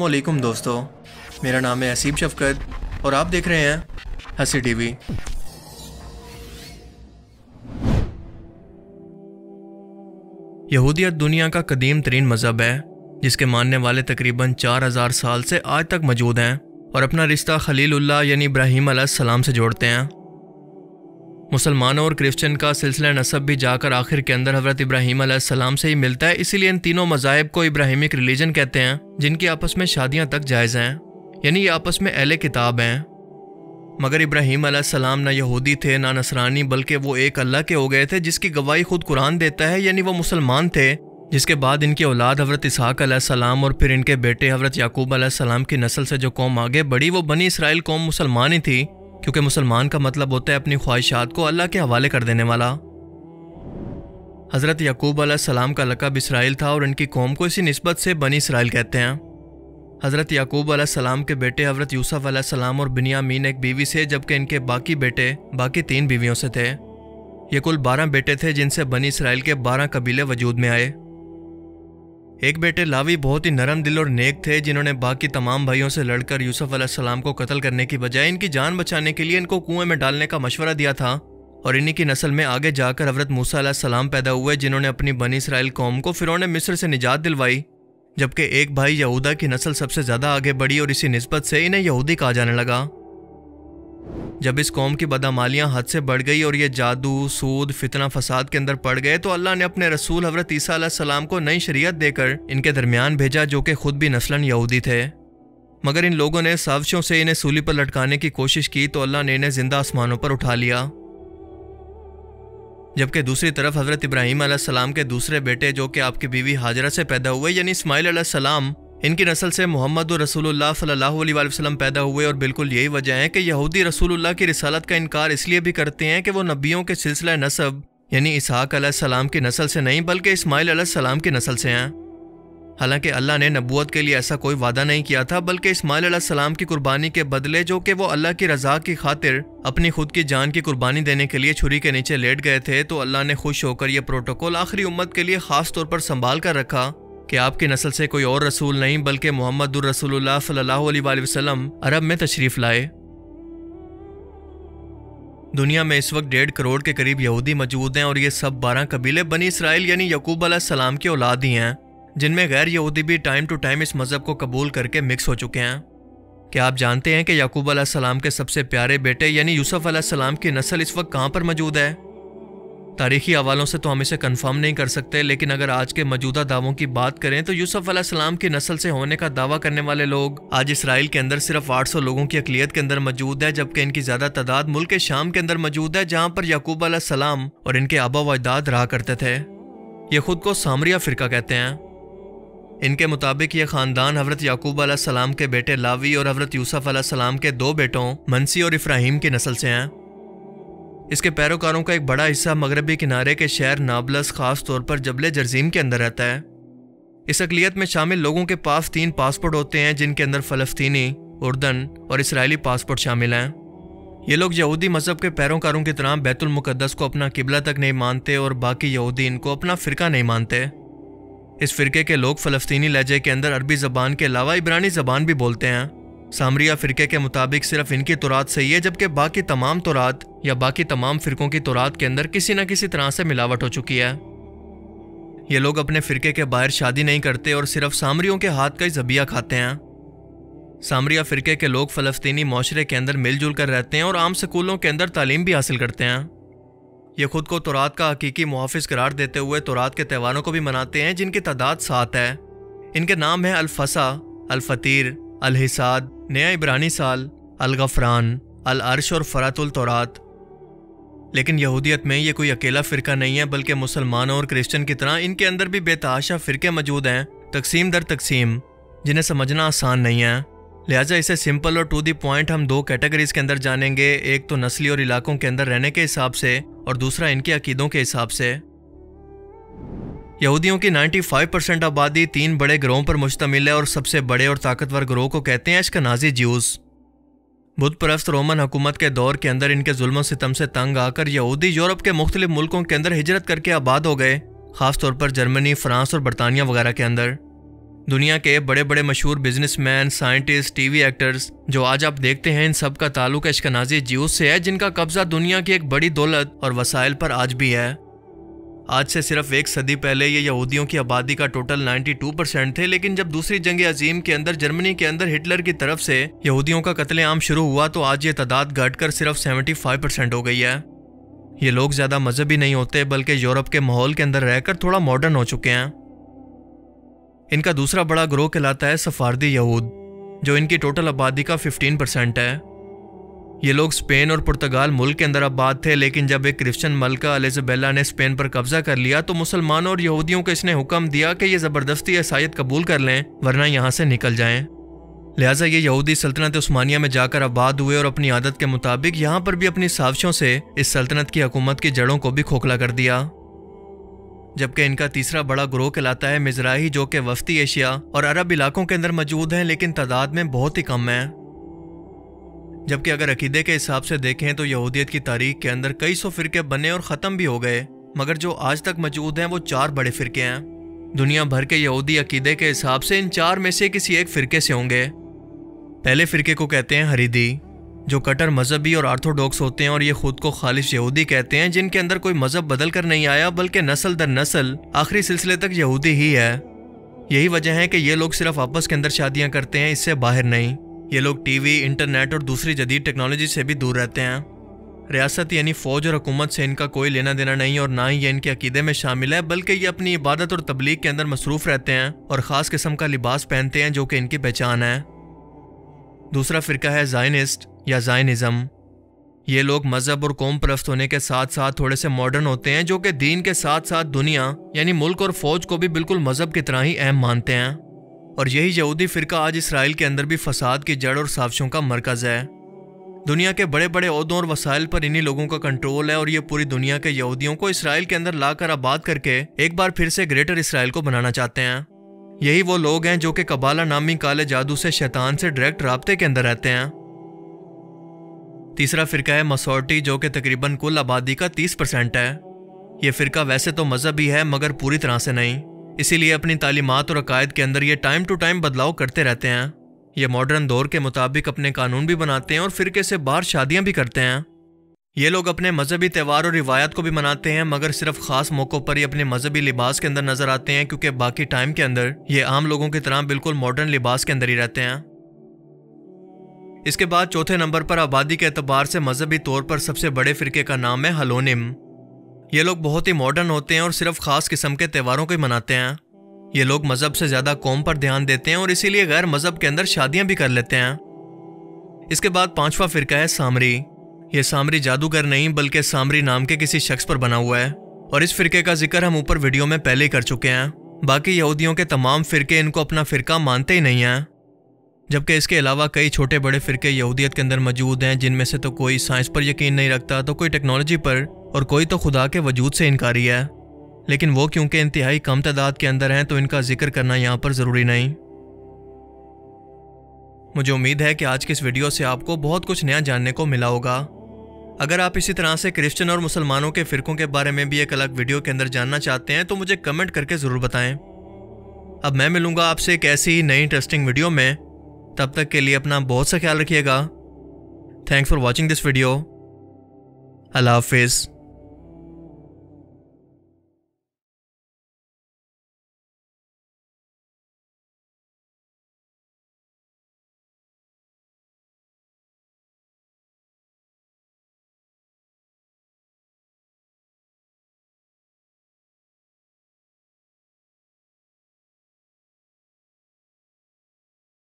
वालेकुम दोस्तों। मेरा नाम है असीब शफकत और आप देख रहे हैं हँसी टीवी। यहूदियत दुनिया का कदीम तरीन मज़हब है, जिसके मानने वाले तकरीबन चार हज़ार साल से आज तक मौजूद हैं और अपना रिश्ता खलीलुल्लाह यानी इब्राहिम सलाम से जोड़ते हैं। मुसलमानों और क्रिश्चियन का सिलसिला नसब भी जाकर आखिर के अंदर हज़रत इब्राहिम सलाम से ही मिलता है। इसीलिए इन तीनों मज़ाहब को इब्राहिमिक रिलीजन कहते हैं, जिनकी आपस में शादियाँ तक जायज़ हैं। यानी ये आपस में अहले किताब हैं। मगर इब्राहिम सलाम ना यहूदी थे, ना नसरानी, बल्कि वो एक अल्लाह के हो गए थे, जिसकी गवाही खुद कुरान देता है, यानी वो मुसलमान थे, जिसके बाद इनकी औलाद हज़रत इसहाक सलाम और फिर इनके बेटे हज़रत याकूब सलाम की नस्ल से जो कौम आगे बढ़ी, वो बनी इसराइल कौम मुसलमान ही थी। क्योंकि मुसलमान का मतलब होता है अपनी ख्वाहिशात को अल्लाह के हवाले कर देने वाला। हज़रत यकूब सलाम का लकब इसराइल था और इनकी कौम को इसी नस्बत से बनी इसराइल कहते हैं। हज़रत यकूब सलाम के बेटे हज़रत यूसुफ सलाम और बिनियामीन एक बीवी से, जबकि इनके बाकी बेटे, बाकी तीन बीवियों से थे। ये कुल बारह बेटे थे जिनसे बनी इसराइल के बारह कबीले वजूद में आए। एक बेटे लावी बहुत ही नरम दिल और नेक थे, जिन्होंने बाकी तमाम भाइयों से लड़कर यूसुफ सलाम को कत्ल करने की बजाय इनकी जान बचाने के लिए इनको कुएँ में डालने का मशवरा दिया था। और इन्हीं की नस्ल में आगे जाकर हज़रत मूसा सलाम पैदा हुए, जिन्होंने अपनी बनी इसराइल कौम को फिर मिस्र से निजात दिलवाई, जबकि एक भाई यहूदा की नस्ल सबसे ज़्यादा आगे बढ़ी और इसी नस्बत से इन्हें यहूदी कहा जाने लगा। जब इस कौम की बदामालियाँ हद से बढ़ गई और ये जादू, सूद, फितना, फसाद के अंदर पड़ गए तो अल्लाह ने अपने रसूल हज़रत ईसा सलाम को नई शरीयत देकर इनके दरमियान भेजा जो कि खुद भी नस्लन यहूदी थे। मगर इन लोगों ने साजिशों से इन्हें सूली पर लटकाने की कोशिश की तो अल्लाह ने इन्हें ज़िंदा आसमानों पर उठा लिया। जबकि दूसरी तरफ़ हज़रत इब्राहिम के दूसरे बेटे जो कि आपकी बीवी हाजरा से पैदा हुए, यानी इसमाइल सलाम इनकी नस्ल से मोहम्मद रसूलुल्लाह सल्लल्लाहु अलैहि वसल्लम पैदा हुए और बिल्कुल यही वजह है कि यहूदी रसूलुल्लाह की रिसालत का इनकार इसलिए भी करते हैं कि वो नबियों के सिलसिला नसब, यानी इसहाक सलाम की नस्ल से नहीं, बल्कि इस्माइल सलाम की नस्ल से हैं। हालाँकि अल्लाह ने नबूत के लिए ऐसा कोई वादा नहीं किया था, बल्कि इस्माइल सलाम की कुर्बानी के बदले जो कि वो अल्लाह की रजा की खातिर अपनी खुद की जान की कुर्बानी देने के लिए छुरी के नीचे लेट गए थे तो अल्लाह ने खुश होकर यह प्रोटोकॉल आखिरी उम्मत के लिए खास तौर पर संभाल कर रखा। कि आपकी नस्ल से कोई और रसूल नहीं, बल्कि मोहम्मद वसल्लम अरब में तशरीफ़ लाए। दुनिया में इस वक्त डेढ़ करोड़ के करीब यहूदी मौजूद हैं और ये सब बारह कबीले बनी इसराइल, यानी यकूब सलाम की औलाद ही हैं, जिनमें गैर यहूदी भी टाइम टू टाइम इस मज़हब को कबूल करके मिक्स हो चुके हैं। क्या आप जानते हैं कि यकूब सलाम के सबसे प्यारे बेटे, यानी यूसुफ सलाम की नस्ल इस वक्त कहाँ पर मौजूद है? तारीखी हवालों से तो हम इसे कंफर्म नहीं कर सकते, लेकिन अगर आज के मौजूदा दावों की बात करें तो यूसुफ सलाम की नस्ल से होने का दावा करने वाले लोग आज इसराइल के अंदर सिर्फ़ 800 लोगों की अकलीत के अंदर मौजूद है, जबकि इनकी ज़्यादा तादाद मुल्क शाम के अंदर मौजूद है, जहाँ पर यकूब सलाम और इनके आबा वजदाद रहा करते थे। ये खुद को सामरिया फिरका कहते हैं। इनके मुताबिक ये ख़ानदान हज़रत याकूब सलाम के बेटे लावी और हज़रत यूसुफ सलाम के दो बेटों मनसी और इफ्राहिम की नस्ल से हैं। इसके पैरोकारों का एक बड़ा हिस्सा मगरबी किनारे के शहर नाबलस, खास तौर पर जबल जरजीम के अंदर रहता है। इस अकलीत में शामिल लोगों के पास तीन पासपोर्ट होते हैं, जिनके अंदर फ़लस्तीनी, उर्दन और इसराइली पासपोर्ट शामिल हैं। ये लोग यहूदी मज़हब के पैरोकारों की तरह बैतुलमुक़दस को अपना किबला तक नहीं मानते और बाकी यहूदी इनको अपना फ़िरका नहीं मानते। इस फ़िरके के लोग फ़लस्तीनी लहजे के अंदर अरबी ज़बान के अलावा इब्रानी ज़बान भी बोलते हैं। सामरिया फ़िरके के मुताबिक सिर्फ़ इनकी तुरात सही है, जबकि बाकी तमाम तुरात या बाकी तमाम फ़िरकों की तुरात के अंदर किसी न किसी तरह से मिलावट हो चुकी है। ये लोग अपने फ़िरके के बाहर शादी नहीं करते और सिर्फ़ सामरियों के हाथ का ही जबिया खाते हैं। सामरिया फ़िरके के लोग फ़लस्तीनी माशरे के अंदर मिलजुल कर रहते हैं और आम स्कूलों के अंदर तालीम भी हासिल करते हैं। ये खुद को तुरात का हकीकी मुहाफ़ करार देते हुए तुरात के त्यौहारों को भी मनाते हैं, जिनकी तादाद सात है। इनके नाम है अल्फसा अलफतीर अलहिसाद, नया इब्रानी साल, अलगफरान अल अर्श और फ़रातुल तौरात। लेकिन यहूदियत में ये कोई अकेला फ़िरका नहीं है, बल्कि मुसलमानों और क्रिश्चियन की तरह इनके अंदर भी बेतहाशा फ़िरके मौजूद हैं, तकसीम दर तकसीम, जिन्हें समझना आसान नहीं है। लिहाजा इसे सिंपल और टू दी पॉइंट हम दो कैटेगरीज के अंदर जानेंगे, एक तो नस्ली और इलाकों के अंदर रहने के हिसाब से और दूसरा इनके अकीदों के हिसाब से। यहूदियों की 95 परसेंट आबादी तीन बड़े ग्रोहों पर मुश्तमिल है और सबसे बड़े और ताकतवर ग्रोह को कहते हैं इसका नाजी ज्यूस। बुद्ध परस्त रोमन हुकूमत के दौर के अंदर इनके जुल्म सितम से तंग आकर यहूदी यूरोप के मुख्तलिफ़ मुल्कों के अंदर हिजरत करके आबाद हो गए, खासतौर पर जर्मनी, फ्रांस और बरतानिया वगैरह के अंदर। दुनिया के बड़े बड़े मशहूर बिजनेसमैन, साइंटिस्ट, टीवी एक्टर्स, जो आज आप देखते हैं, इन सब का ताल्लुक अशकनाजी ज्यूस से है, जिनका कब्जा दुनिया की एक बड़ी दौलत और वसाइल पर आज भी है। आज से सिर्फ़ एक सदी पहले ये यहूदियों की आबादी का टोटल 92 परसेंट थे, लेकिन जब दूसरी जंग अजीम के अंदर, जर्मनी के अंदर हिटलर की तरफ़ से यहूदियों का कत्लेआम शुरू हुआ तो आज ये तादाद घटकर सिर्फ़ 75 परसेंट हो गई है। ये लोग ज़्यादा मजहबी नहीं होते, बल्कि यूरोप के माहौल के अंदर रहकर थोड़ा मॉडर्न हो चुके हैं। इनका दूसरा बड़ा ग्रोह कहलाता है सफारदी यहूद, जो इनकी टोटल आबादी का 15 परसेंट है। ये लोग स्पेन और पुर्तगाल मुल्क के अंदर आबाद थे, लेकिन जब एक क्रिश्चियन मलका अलिजबेला ने स्पेन पर कब्जा कर लिया तो मुसलमानों और यहूदियों को इसने हुक्म दिया कि ये ज़बरदस्ती ईसाइत कबूल कर लें, वरना यहाँ से निकल जाएँ। लिहाजा ये यहूदी सल्तनत उस्मानिया में जाकर आबाद हुए और अपनी आदत के मुताबिक यहाँ पर भी अपनी साजिशों से इस सल्तनत की हुकूमत की जड़ों को भी खोखला कर दिया। जबकि इनका तीसरा बड़ा ग्रोह कहलाता है मिजराही, जो कि वस्ती एशिया और अरब इलाकों के अंदर मौजूद हैं, लेकिन तादाद में बहुत ही कम है। जबकि अगर अकीदे के हिसाब से देखें तो यहूदियत की तारीख के अंदर कई सौ फिरके बने और ख़त्म भी हो गए, मगर जो आज तक मौजूद हैं वो चार बड़े फिरके हैं। दुनिया भर के यहूदी अकीदे के हिसाब से इन चार में से किसी एक फिरके से होंगे। पहले फिरके को कहते हैं हरीदी, जो कटर मजहबी और आर्थोडॉक्स होते हैं और ये खुद को खालिश यहूदी कहते हैं, जिनके अंदर कोई मज़हब बदल कर नहीं आया, बल्कि नस्ल दर नस्ल आखिरी सिलसिले तक यहूदी ही है। यही वजह है कि ये लोग सिर्फ़ आपस के अंदर शादियाँ करते हैं, इससे बाहर नहीं। ये लोग टीवी, इंटरनेट और दूसरी जदीद टेक्नोलॉजी से भी दूर रहते हैं। रियासत यानी फौज और हुकूमत से इनका कोई लेना देना नहीं और ना ही ये इनके अकीदे में शामिल है, बल्कि ये अपनी इबादत और तबलीग के अंदर मसरूफ रहते हैं और ख़ास किस्म का लिबास पहनते हैं जो कि इनकी पहचान है। दूसरा फ़िरका है जाइनिस्ट या जाइनिज़म ये लोग मज़हब और कौम परस्त होने के साथ साथ थोड़े से मॉडर्न होते हैं, जो कि दीन के साथ साथ दुनिया यानी मुल्क और फौज को भी बिल्कुल मज़हब की तरह ही अहम मानते हैं। और यही यहूदी फ़िरका आज इसराइल के अंदर भी फसाद की जड़ और साजिशों का मरकज़ है। दुनिया के बड़े बड़े अहदों और वसाइल पर इन्हीं लोगों का कंट्रोल है और ये पूरी दुनिया के यहूदियों को इसराइल के अंदर लाकर आबाद करके एक बार फिर से ग्रेटर इसराइल को बनाना चाहते हैं। यही वो लोग हैं जो कि कबाला नामी काले जादू से शैतान से डायरेक्ट रबते के अंदर रहते हैं। तीसरा फिरका है मसोर्टी जो कि तकरीबन कुल आबादी का तीस परसेंट है। ये फ़िरका वैसे तो मजहबी है, मगर पूरी तरह से नहीं। इसीलिए अपनी तालीमत और अकायद के अंदर ये टाइम टू टाइम बदलाव करते रहते हैं। ये मॉडर्न दौर के मुताबिक अपने कानून भी बनाते हैं और फ़िरके से बाहर शादियाँ भी करते हैं। ये लोग अपने मजहबी त्यौहार और रिवायत को भी मनाते हैं, मगर सिर्फ़ खास मौक़ों पर ही अपने मजहबी लिबास के अंदर नज़र आते हैं, क्योंकि बाकी टाइम के अंदर ये आम लोगों की तरह बिल्कुल मॉडर्न लिबास के अंदर ही रहते हैं। इसके बाद चौथे नंबर पर आबादी के अतबार से मजहबी तौर पर सबसे बड़े फिरके का नाम है हलोनिम। ये लोग बहुत ही मॉडर्न होते हैं और सिर्फ़ खास किस्म के त्यौहारों को ही मनाते हैं। ये लोग मज़हब से ज़्यादा कौम पर ध्यान देते हैं और इसीलिए गैर मज़हब के अंदर शादियाँ भी कर लेते हैं। इसके बाद पांचवा फिरका है सामरी। ये सामरी जादूगर नहीं, बल्कि सामरी नाम के किसी शख्स पर बना हुआ है। और इस फिरके का ज़िक्र हम ऊपर वीडियो में पहले ही कर चुके हैं। बाकी यहूदियों के तमाम फिरके इनको अपना फिरका मानते ही नहीं हैं। जबकि इसके अलावा कई छोटे बड़े फिरके यहूदियत के अंदर मौजूद हैं, जिनमें से तो कोई साइंस पर यकीन नहीं रखता तो कोई टेक्नोलॉजी पर और कोई तो खुदा के वजूद से इनकारी है। लेकिन वो क्योंकि इंतहाई कम तादाद के अंदर हैं तो इनका ज़िक्र करना यहाँ पर ज़रूरी नहीं। मुझे उम्मीद है कि आज की इस वीडियो से आपको बहुत कुछ नया जानने को मिला होगा। अगर आप इसी तरह से क्रिश्चियन और मुसलमानों के फ़िरकों के बारे में भी एक अलग वीडियो के अंदर जानना चाहते हैं तो मुझे कमेंट करके ज़रूर बताएँ। अब मैं मिलूँगा आपसे एक ऐसी ही नई इंटरेस्टिंग वीडियो में। तब तक के लिए अपना बहुत सा ख्याल रखिएगा। Thanks for watching this video अल्लाह हाफिज़।